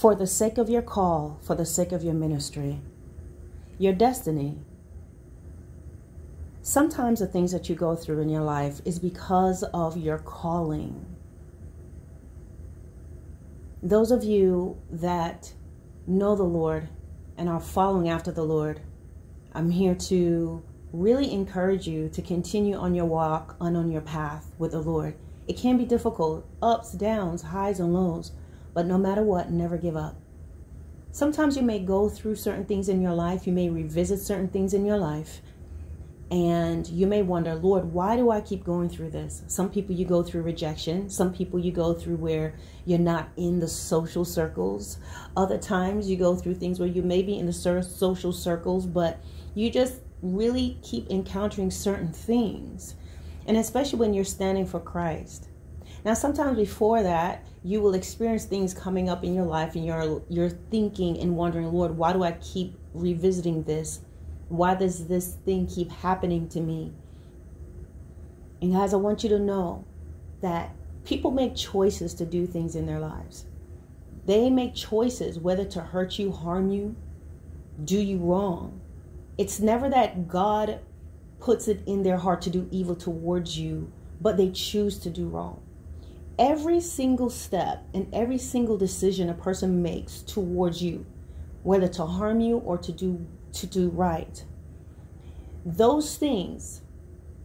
for the sake of your call, for the sake of your ministry, your destiny. Sometimes the things that you go through in your life is because of your calling. Those of you that know the Lord and are following after the Lord, I'm here to really encourage you to continue on your walk and on your path with the Lord. It can be difficult, ups, downs, highs, and lows, but no matter what, never give up. Sometimes you may go through certain things in your life, you may revisit certain things in your life, and you may wonder, Lord, why do I keep going through this? Some people you go through rejection. Some people you go through where you're not in the social circles. Other times you go through things where you may be in the social circles, but you just really keep encountering certain things. And especially when you're standing for Christ. Now, sometimes before that, you will experience things coming up in your life and you're you're thinking and wondering, Lord, why do I keep revisiting this? Why does this thing keep happening to me? And guys, I want you to know that people make choices to do things in their lives. They make choices whether to hurt you, harm you, do you wrong. It's never that God puts it in their heart to do evil towards you, but they choose to do wrong. Every single step and every single decision a person makes towards you, whether to harm you or to do to do right. Those things,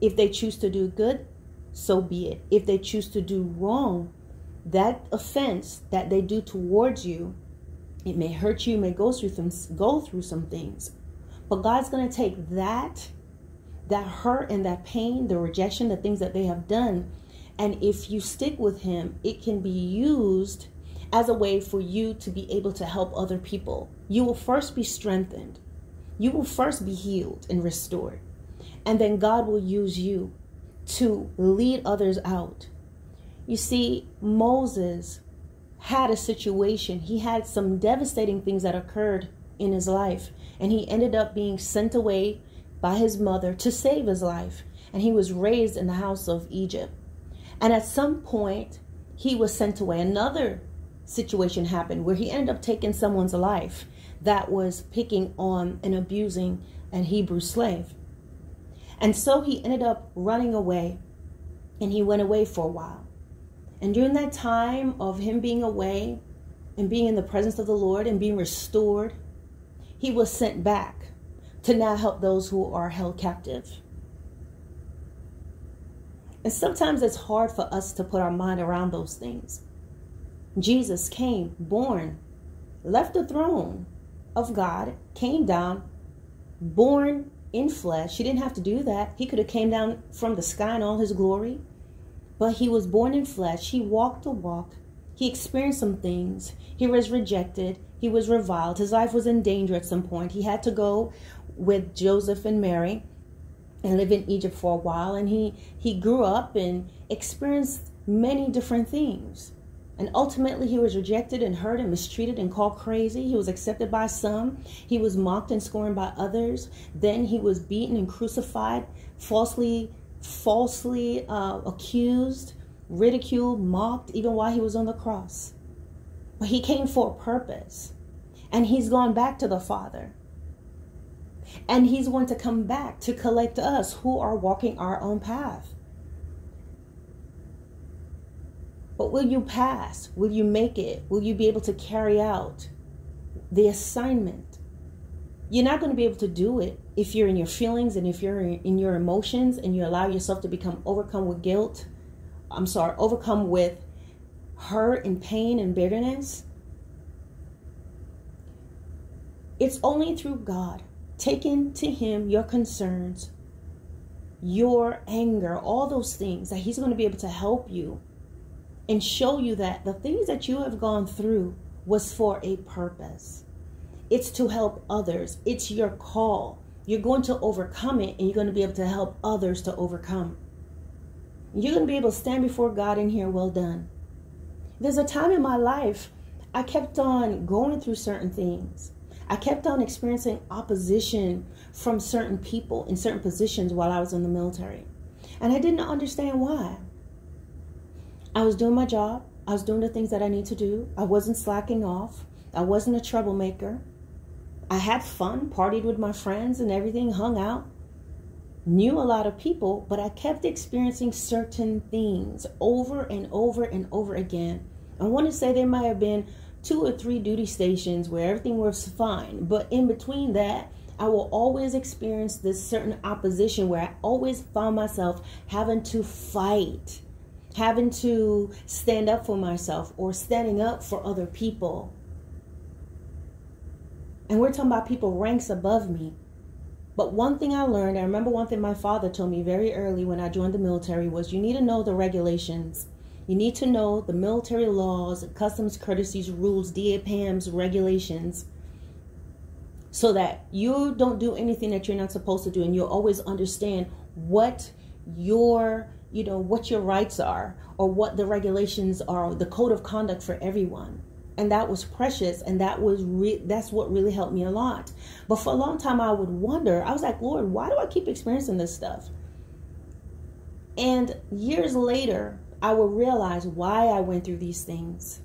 if they choose to do good, so be it. If they choose to do wrong, that offense that they do towards you, it may hurt you, may go through some go through some things. But God's going to take that that hurt and that pain, the rejection, the things that they have done, and if you stick with him, it can be used as a way for you to be able to help other people. You will first be strengthened you will first be healed and restored. And then God will use you to lead others out. You see, Moses had a situation, he had some devastating things that occurred in his life, and he ended up being sent away by his mother to save his life. And he was raised in the house of Egypt. And at some point, he was sent away. Another situation happened where he ended up taking someone's life that was picking on and abusing an Hebrew slave. And so he ended up running away and he went away for a while. And during that time of him being away and being in the presence of the Lord and being restored, he was sent back to now help those who are held captive. And sometimes it's hard for us to put our mind around those things. Jesus came, born, left the throne, of God came down, born in flesh. He didn't have to do that. He could have came down from the sky in all his glory. But he was born in flesh. He walked a walk. He experienced some things. He was rejected. He was reviled. His life was in danger at some point. He had to go with Joseph and Mary and live in Egypt for a while. And he, he grew up and experienced many different things. And ultimately, he was rejected and hurt and mistreated and called crazy. He was accepted by some. He was mocked and scorned by others. Then he was beaten and crucified, falsely, falsely uh, accused, ridiculed, mocked, even while he was on the cross. But he came for a purpose. And he's gone back to the Father. And he's going to come back to collect us who are walking our own path. But will you pass? Will you make it? Will you be able to carry out the assignment? You're not going to be able to do it if you're in your feelings and if you're in your emotions and you allow yourself to become overcome with guilt. I'm sorry, overcome with hurt and pain and bitterness. It's only through God taking to Him your concerns, your anger, all those things that He's going to be able to help you and show you that the things that you have gone through was for a purpose. It's to help others. It's your call. You're going to overcome it and you're going to be able to help others to overcome. You're going to be able to stand before God and hear, well done. There's a time in my life I kept on going through certain things. I kept on experiencing opposition from certain people in certain positions while I was in the military. And I didn't understand why. I was doing my job. I was doing the things that I need to do. I wasn't slacking off. I wasn't a troublemaker. I had fun, partied with my friends and everything, hung out, knew a lot of people, but I kept experiencing certain things over and over and over again. I want to say there might have been two or three duty stations where everything was fine, but in between that, I will always experience this certain opposition where I always found myself having to fight, having to stand up for myself or standing up for other people. And we're talking about people ranks above me. But one thing I learned, I remember one thing my father told me very early when I joined the military was you need to know the regulations. You need to know the military laws, customs, courtesies, rules, DAPAM's regulations so that you don't do anything that you're not supposed to do and you'll always understand what your you know what your rights are or what the regulations are the code of conduct for everyone. And that was precious and that was re- that's what really helped me a lot. But for a long time i would wonder i was like lord why do i keep experiencing this stuff? And years later i would realize why i went through these things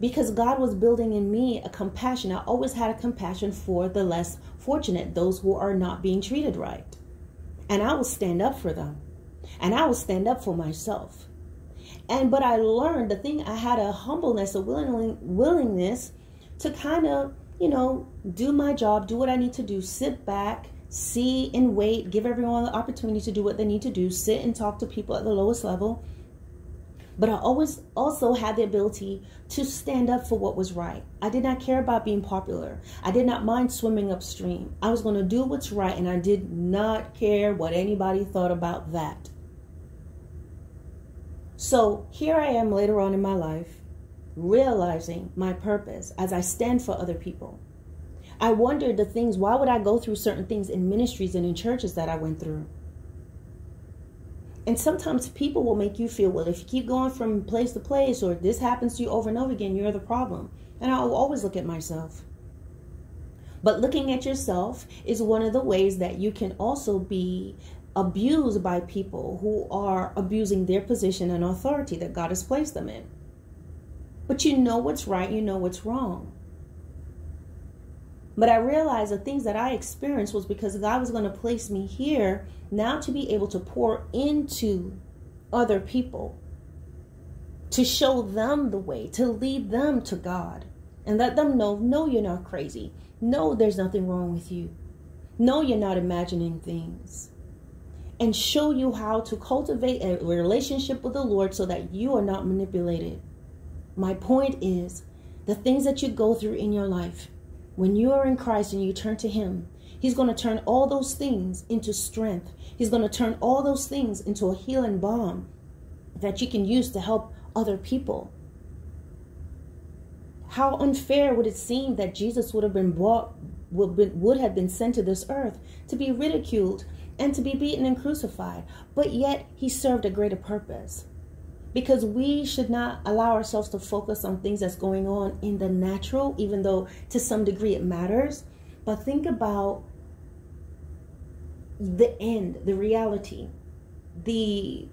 because God was building in me a compassion. I always had a compassion for the less fortunate, those who are not being treated right. And I will stand up for them. And I will stand up for myself. And but I learned the thing I had a humbleness, a willing, willingness to kind of, you know, do my job, do what I need to do, sit back, see and wait, give everyone the opportunity to do what they need to do, sit and talk to people at the lowest level but I always also had the ability to stand up for what was right. I did not care about being popular. I did not mind swimming upstream. I was going to do what's right, and I did not care what anybody thought about that. So here I am later on in my life, realizing my purpose as I stand for other people. I wondered the things, why would I go through certain things in ministries and in churches that I went through? And sometimes people will make you feel, well, if you keep going from place to place or this happens to you over and over again, you're the problem. And I'll always look at myself. But looking at yourself is one of the ways that you can also be abused by people who are abusing their position and authority that God has placed them in. But you know what's right, you know what's wrong. But I realized the things that I experienced was because God was going to place me here now to be able to pour into other people, to show them the way, to lead them to God, and let them know no, you're not crazy. No, there's nothing wrong with you. No, you're not imagining things. And show you how to cultivate a relationship with the Lord so that you are not manipulated. My point is the things that you go through in your life when you are in Christ and you turn to Him, He's going to turn all those things into strength. He's going to turn all those things into a healing balm that you can use to help other people. How unfair would it seem that Jesus would have been brought, would, have been sent to this earth to be ridiculed and to be beaten and crucified, but yet he served a greater purpose because we should not allow ourselves to focus on things that's going on in the natural, even though to some degree it matters. But think about the end, the reality, the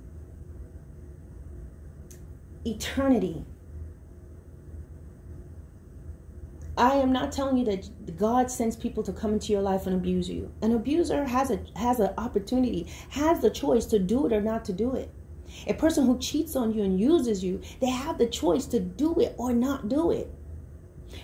eternity. I am not telling you that God sends people to come into your life and abuse you. An abuser has a has an opportunity, has the choice to do it or not to do it. A person who cheats on you and uses you, they have the choice to do it or not do it.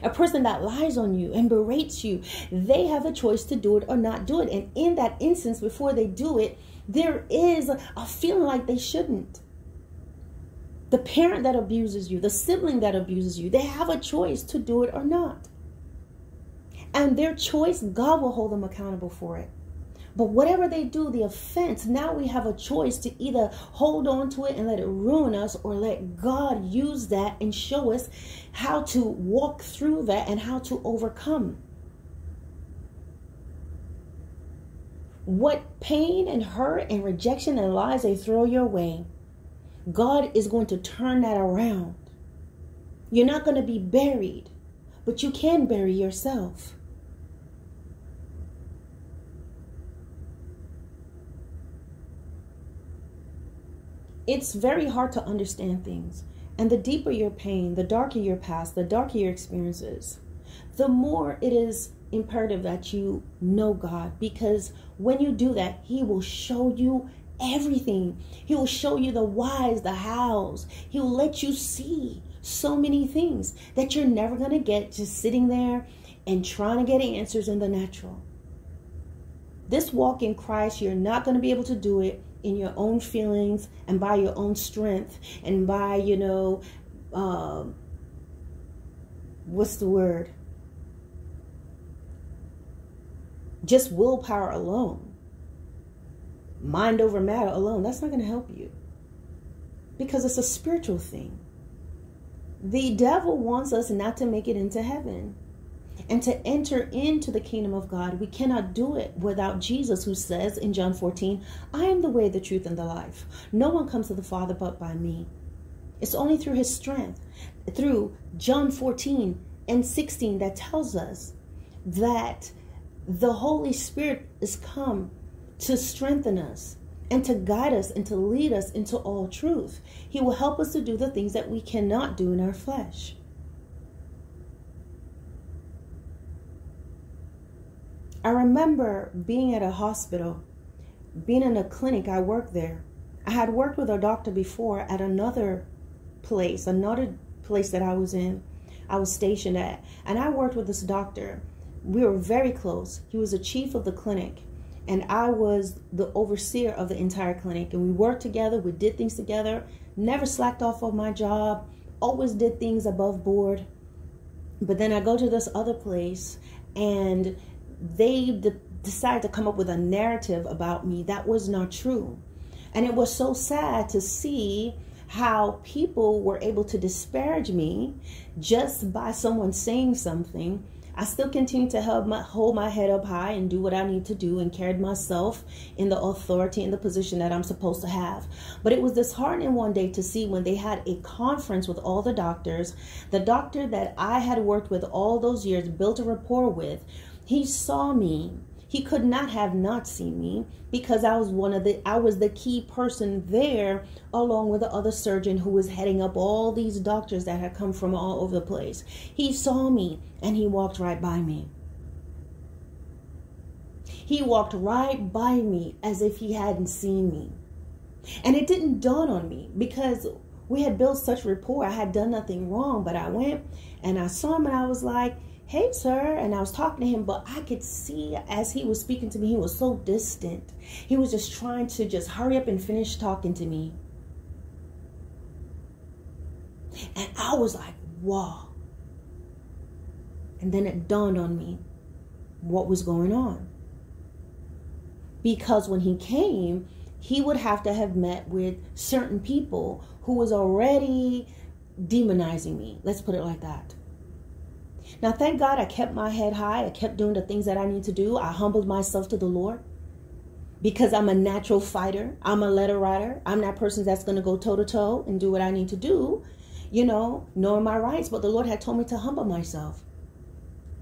A person that lies on you and berates you, they have a choice to do it or not do it. And in that instance, before they do it, there is a feeling like they shouldn't. The parent that abuses you, the sibling that abuses you, they have a choice to do it or not. And their choice, God will hold them accountable for it. But whatever they do, the offense, now we have a choice to either hold on to it and let it ruin us or let God use that and show us how to walk through that and how to overcome. What pain and hurt and rejection and lies they throw your way, God is going to turn that around. You're not going to be buried, but you can bury yourself. It's very hard to understand things. And the deeper your pain, the darker your past, the darker your experiences, the more it is imperative that you know God because when you do that, He will show you everything. He will show you the whys, the hows. He will let you see so many things that you're never going to get just sitting there and trying to get answers in the natural. This walk in Christ, you're not going to be able to do it in your own feelings and by your own strength and by, you know, um, what's the word? Just willpower alone, mind over matter alone, that's not going to help you because it's a spiritual thing. The devil wants us not to make it into heaven and to enter into the kingdom of God. We cannot do it without Jesus, who says in John 14, I am the way, the truth, and the life. No one comes to the Father but by me. It's only through his strength, through John 14 and 16, that tells us that the Holy Spirit is come to strengthen us and to guide us and to lead us into all truth. He will help us to do the things that we cannot do in our flesh. I remember being at a hospital, being in a clinic, I worked there. I had worked with a doctor before at another place, another place that I was in, I was stationed at. And I worked with this doctor. We were very close. He was the chief of the clinic and I was the overseer of the entire clinic. And we worked together, we did things together, never slacked off on my job, always did things above board. But then I go to this other place, and they de- decided to come up with a narrative about me that was not true. And it was so sad to see how people were able to disparage me just by someone saying something I still continue to hold my, hold my head up high and do what I need to do and carry myself in the authority and the position that I'm supposed to have. But it was disheartening one day to see when they had a conference with all the doctors, the doctor that I had worked with all those years, built a rapport with, he saw me he could not have not seen me because I was one of the I was the key person there along with the other surgeon who was heading up all these doctors that had come from all over the place. He saw me and he walked right by me. He walked right by me as if he hadn't seen me. And it didn't dawn on me because we had built such rapport. I had done nothing wrong, but I went and I saw him and I was like, hey sir and i was talking to him but i could see as he was speaking to me he was so distant. He was just trying to just hurry up and finish talking to me. And i was like wow and then it dawned on me what was going on. Because when he came he would have to have met with certain people who was already demonizing me. Let's put it like that now, thank God I kept my head high. I kept doing the things that I need to do. I humbled myself to the Lord because I'm a natural fighter. I'm a letter writer. I'm that person that's going to go toe to toe and do what I need to do, you know, knowing my rights. But the Lord had told me to humble myself.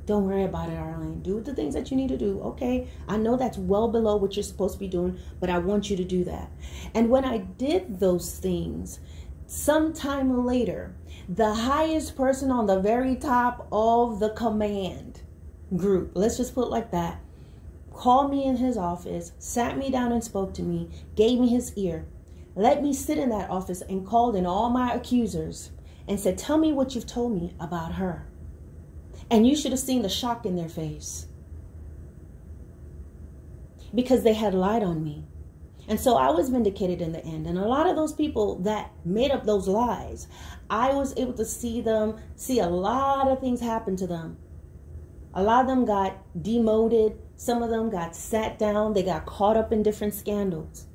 Don't worry about it, Arlene. Do the things that you need to do. Okay, I know that's well below what you're supposed to be doing, but I want you to do that. And when I did those things, sometime later, the highest person on the very top of the command group, let's just put it like that, called me in his office, sat me down and spoke to me, gave me his ear, let me sit in that office and called in all my accusers and said, Tell me what you've told me about her. And you should have seen the shock in their face because they had lied on me. And so I was vindicated in the end. And a lot of those people that made up those lies, I was able to see them, see a lot of things happen to them. A lot of them got demoted. Some of them got sat down. They got caught up in different scandals.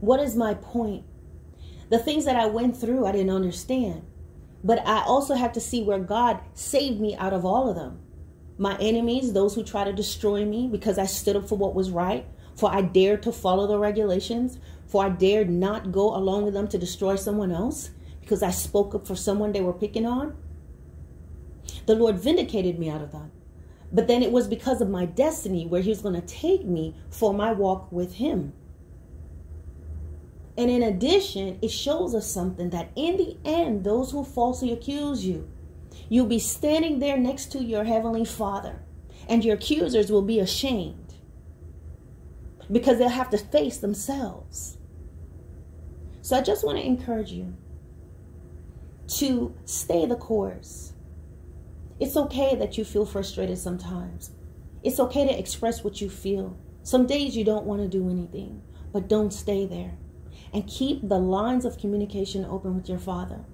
What is my point? The things that I went through, I didn't understand. But I also have to see where God saved me out of all of them. My enemies, those who try to destroy me because I stood up for what was right, for I dared to follow the regulations, for I dared not go along with them to destroy someone else because I spoke up for someone they were picking on. The Lord vindicated me out of that. But then it was because of my destiny where He was going to take me for my walk with Him. And in addition, it shows us something that in the end, those who falsely accuse you, you'll be standing there next to your heavenly Father, and your accusers will be ashamed because they'll have to face themselves. So I just want to encourage you to stay the course. It's okay that you feel frustrated sometimes. It's okay to express what you feel. Some days you don't want to do anything, but don't stay there and keep the lines of communication open with your Father.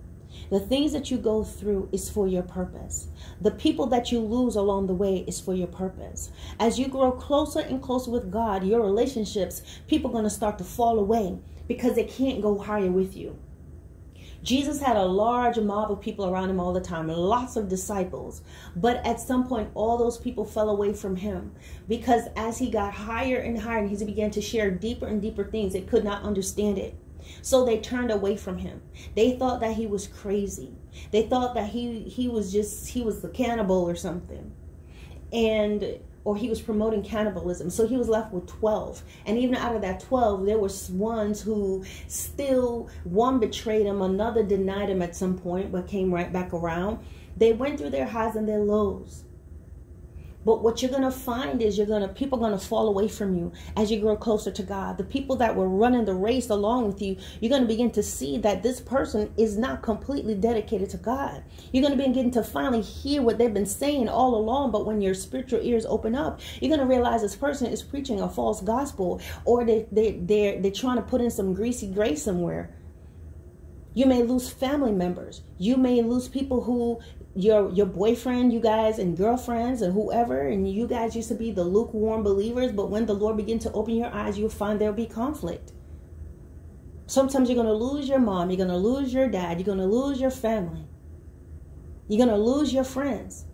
The things that you go through is for your purpose. The people that you lose along the way is for your purpose. As you grow closer and closer with God, your relationships, people are going to start to fall away because they can't go higher with you. Jesus had a large mob of people around him all the time, lots of disciples. But at some point, all those people fell away from him because as he got higher and higher and he began to share deeper and deeper things, they could not understand it. So they turned away from him. They thought that he was crazy. They thought that he he was just he was the cannibal or something. And or he was promoting cannibalism. So he was left with 12. And even out of that 12, there was ones who still, one betrayed him, another denied him at some point, but came right back around. They went through their highs and their lows. But what you're going to find is you're going to people are going to fall away from you as you grow closer to God. The people that were running the race along with you, you're going to begin to see that this person is not completely dedicated to God. You're going to begin getting to finally hear what they've been saying all along, but when your spiritual ears open up, you're going to realize this person is preaching a false gospel or they they they're they're trying to put in some greasy grace somewhere. You may lose family members. You may lose people who your your boyfriend, you guys, and girlfriends, and whoever, and you guys used to be the lukewarm believers, but when the Lord begins to open your eyes, you'll find there'll be conflict. Sometimes you're to lose your mom, you're to lose your dad, you're to lose your family, you're to lose your friends.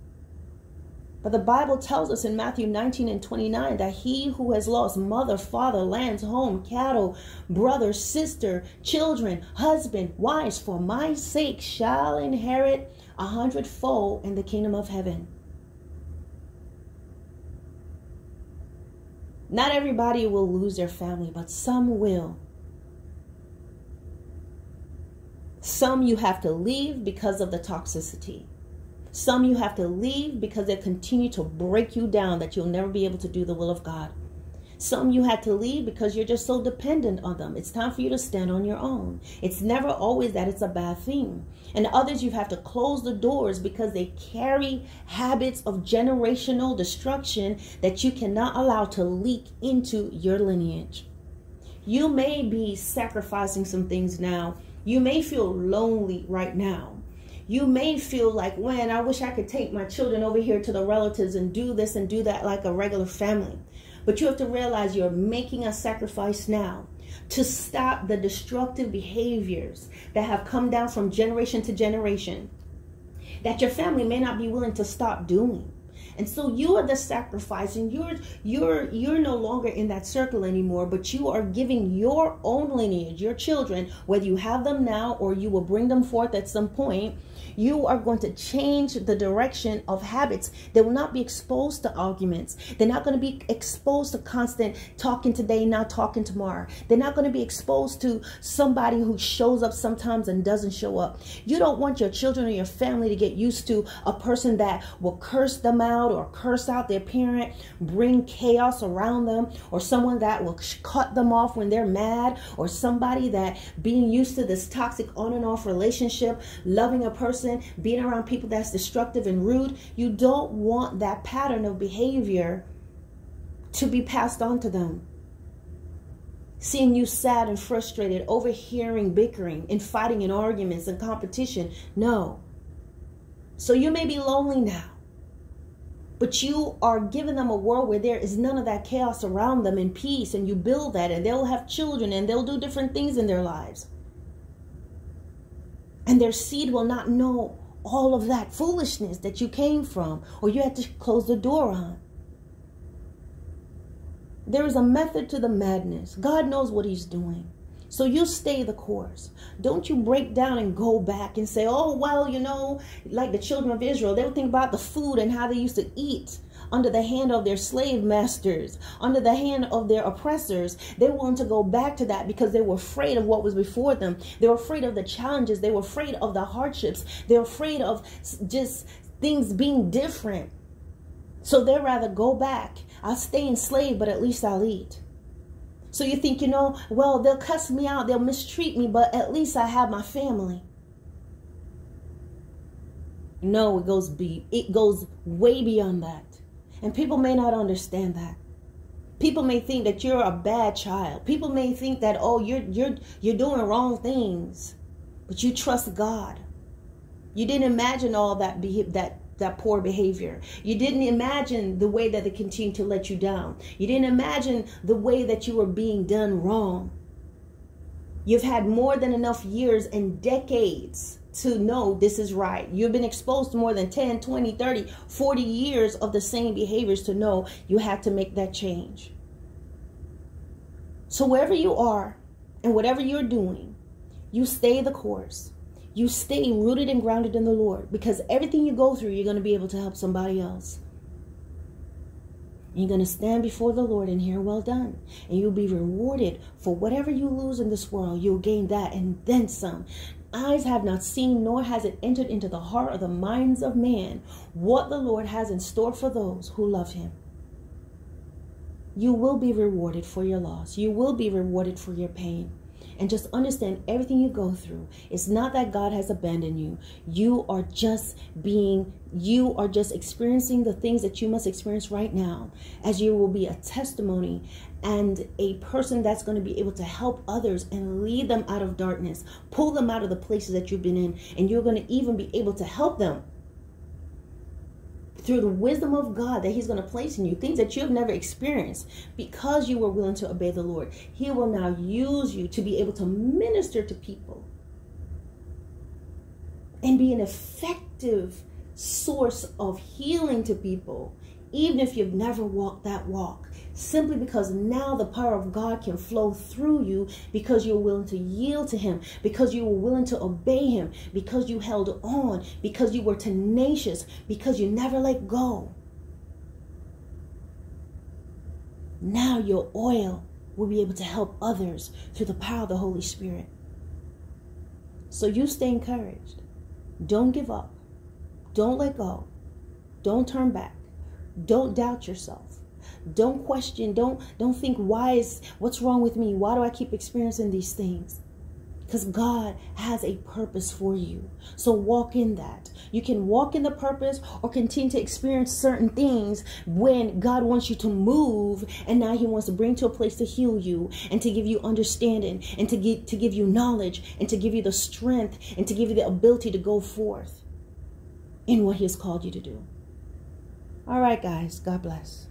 But the Bible tells us in Matthew 19 and 29 that he who has lost mother, father, lands, home, cattle, brother, sister, children, husband, wives, for my sake shall inherit a hundredfold in the kingdom of heaven. Not everybody will lose their family, but some will. Some you have to leave because of the toxicity. Some you have to leave because they continue to break you down that you'll never be able to do the will of God. Some you had to leave because you're just so dependent on them. It's time for you to stand on your own. It's never always that it's a bad thing. And others you have to close the doors because they carry habits of generational destruction that you cannot allow to leak into your lineage. You may be sacrificing some things now. You may feel lonely right now. You may feel like, when I wish I could take my children over here to the relatives and do this and do that like a regular family. But you have to realize you're making a sacrifice now to stop the destructive behaviors that have come down from generation to generation that your family may not be willing to stop doing. And so you are the sacrifice and you're you're you're no longer in that circle anymore, but you are giving your own lineage, your children, whether you have them now or you will bring them forth at some point, you are going to change the direction of habits. They will not be exposed to arguments. They're not going to be exposed to constant talking today, not talking tomorrow. They're not going to be exposed to somebody who shows up sometimes and doesn't show up. You don't want your children or your family to get used to a person that will curse them out or curse out their parent, bring chaos around them, or someone that will cut them off when they're mad, or somebody that being used to this toxic on and off relationship, loving a person person, being around people that's destructive and rude, you don't want that pattern of behavior to be passed on to them. Seeing you sad and frustrated, overhearing bickering and fighting and arguments and competition. No. So you may be lonely now, but you are giving them a world where there is none of that chaos around them in peace, and you build that, and they'll have children and they'll do different things in their lives and their seed will not know all of that foolishness that you came from or you had to close the door on. There is a method to the madness. God knows what he's doing. So you stay the course. Don't you break down and go back and say, oh, well, you know, like the children of Israel, they would think about the food and how they used to eat under the hand of their slave masters, under the hand of their oppressors. They wanted to go back to that because they were afraid of what was before them. They were afraid of the challenges. They were afraid of the hardships. They were afraid of just things being different. So they'd rather go back. I'll stay enslaved, but at least I'll eat. So you think, you know, well, they'll cuss me out, they'll mistreat me, but at least I have my family. No, it goes be it goes way beyond that. And people may not understand that. People may think that you're a bad child. People may think that oh, you're you're you're doing wrong things. But you trust God. You didn't imagine all that be that that poor behavior. You didn't imagine the way that they continue to let you down. You didn't imagine the way that you were being done wrong. You've had more than enough years and decades to know this is right. You've been exposed to more than 10, 20, 30, 40 years of the same behaviors to know you have to make that change. So wherever you are and whatever you're doing, you stay the course. You stay rooted and grounded in the Lord because everything you go through, you're going to be able to help somebody else. You're going to stand before the Lord and hear, well done. And you'll be rewarded for whatever you lose in this world. You'll gain that and then some eyes have not seen, nor has it entered into the heart or the minds of man what the Lord has in store for those who love him. You will be rewarded for your loss. You will be rewarded for your pain. And just understand everything you go through. It's not that God has abandoned you. You are just being, you are just experiencing the things that you must experience right now, as you will be a testimony and a person that's going to be able to help others and lead them out of darkness, pull them out of the places that you've been in, and you're going to even be able to help them through the wisdom of God that He's going to place in you, things that you've never experienced because you were willing to obey the Lord. He will now use you to be able to minister to people and be an effective source of healing to people, even if you've never walked that walk simply because now the power of God can flow through you because you're willing to yield to Him, because you were willing to obey Him, because you held on, because you were tenacious, because you never let go. Now your oil will be able to help others through the power of the Holy Spirit. So you stay encouraged. Don't give up. Don't let go. Don't turn back. Don't doubt yourself. Don't question. Don't don't think why is what's wrong with me? Why do I keep experiencing these things? Because God has a purpose for you. So walk in that. You can walk in the purpose or continue to experience certain things when God wants you to move and now he wants to bring to a place to heal you and to give you understanding and to give, to give you knowledge and to give you the strength and to give you the ability to go forth in what he has called you to do. All right, guys. God bless.